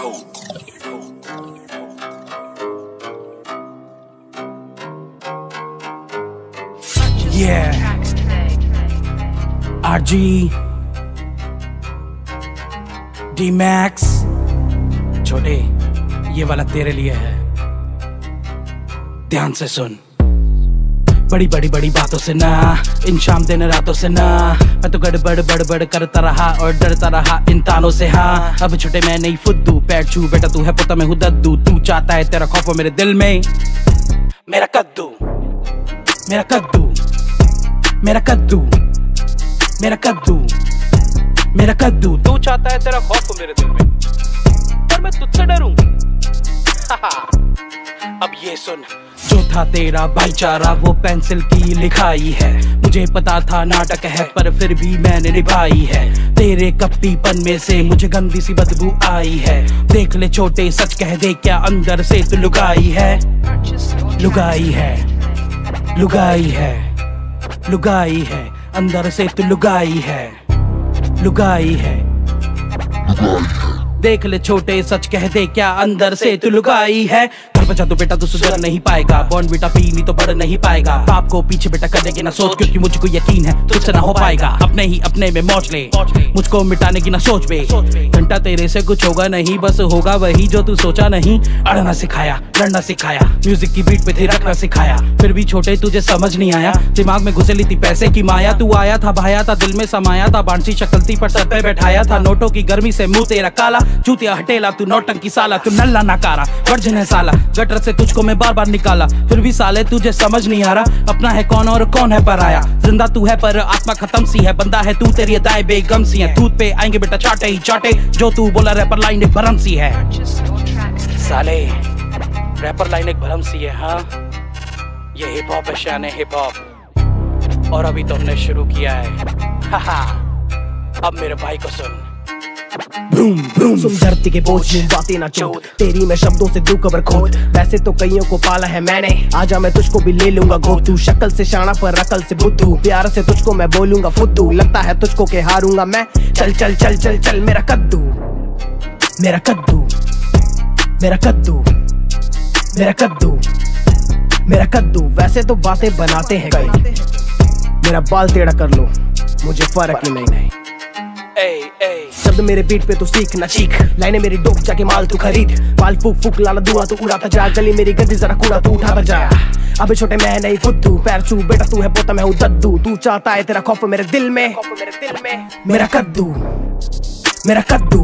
soul. Yeah. RG. D Max. छोटे ये वाला तेरे लिए है ध्यान से सुन बड़ी बड़ी बड़ी बातों से ना, इन शाम दिन रातों से ना। मैं तो गड़बड़ बड़बड़ करता रहा और डरता रहा इन तानों से हाँ। अब छोटे मैं नहीं फुद्दू, पैर छू बेटा तू है पुता मैं हूँ दद्दू। तू चाहता है तेरा खौफ मेरे दिल में। मेरा कद्दू मेरा कद्दू मेरा कद्दू मेरा कद्दू मेरा कद्दू। तू चाहता है तेरा खौफ मेरे दिल में, पर मैं तुझसे डरूं। अब ये सुन। था तेरा भाईचारा, वो पेंसिल की लिखाई है। मुझे पता था नाटक है, पर फिर भी मैंने निभाई है। तेरे कप्पीपन में से मुझे गंदी सी बदबू आई है। देख ले छोटे सच कह दे, क्या अंदर से तू लुगाई है? लुगाई है लुगाई है लुगाई है, अंदर से तू लुगाई है लुगाई है। देख ले छोटे सच कह दे, क्या अंदर से तू लुगाई है? बचा तो बेटा तू सुधर नहीं पाएगा। बॉन्ड बेटा पीनी तो बढ़ नहीं पाएगा। बाप को पीछे बेटा करने की ना सोच, क्योंकि मुझको यकीन है, तुझसे ना हो पाएगा। अपने ही अपने में मौज ले, मुझको मिटाने की ना सोच बे घंटा तेरे से कुछ होगा नहीं, बस होगा वही जो तू सोचा नहीं। अड़ना सिखाया, लड़ना सिखाया म्यूज़िक की बीट पे थे रखना सिखाया। फिर भी छोटे तुझे समझ नहीं आया। दिमाग में घुसेली थी पैसे की माया। तू आया था भाया था, दिल में समाया था। बांसी शक्लती पर सर पे बैठाया था। नोटों की गर्मी से मुँह तेरा काला। चूतिया हटेला, तू नौटंकी साला, तू नल्ला नकारा। वर्जन है साला गटर से तुझको मैं बार बार निकाला। फिर भी साले, तुझे समझ नहीं आ रहा। अपना है कौन और कौन है पराया ज़िंदा तू है पर आत्मा खत्म सी है। बंदा है तू, तेरी अदाएँ बेगम सी है। दूध पे आएँगे बेटा, चाटे ही चाटे। जो तू बोला रैपर लाइन एक भरम सी है। साले रैपर लाइन एक भरम सी है हाँ? ये हिप हॉप है, शान हिप हॉप और अभी तो हमने शुरू किया है। हाहा। अब मेरे भाई को सुन। सुन धरती के बोझ बातें ना चोट। तेरी मैं शब्दों से दू कबर खोद वैसे तो कईयों को पाला है मैंने। आजा मैं तुझको भी ले लूँगा गो तू शक्ल से शाना पर अकल से बुद्धू। प्यार से तुझको मैं बोलूँगा फुद्दू। लगता है तुझको के हारूँगा मैं। चल चल चल चल चल मेरा कद्दू। मेरा कद्दू। मेरा कद्दू। मेरा कद्दू। मेरा कद्दू। वैसे तो बातें बनाते हैं कई। मेरा बाल टेढ़ा कर लो। मुझे फ़र्क ही नहीं नहीं। शब्द मेरे पीठ पे तू सीख। ना चीख लाइने मेरी डोक जाके माल तू खरीद। पाल फूक फूक लाला दुआ तू उड़ाता जा। गली मेरी गद्दी, जरा कूड़ा तू उठाता जा। अबे छोटे, मैं नहीं फुद्दू पैर चू बेटा तू है पोता, मैं हूँ दद्दू तू चाहता है तेरा खौफ मेरे दिल में मेरे में। मेरा कद्दू मेरा कद्दू.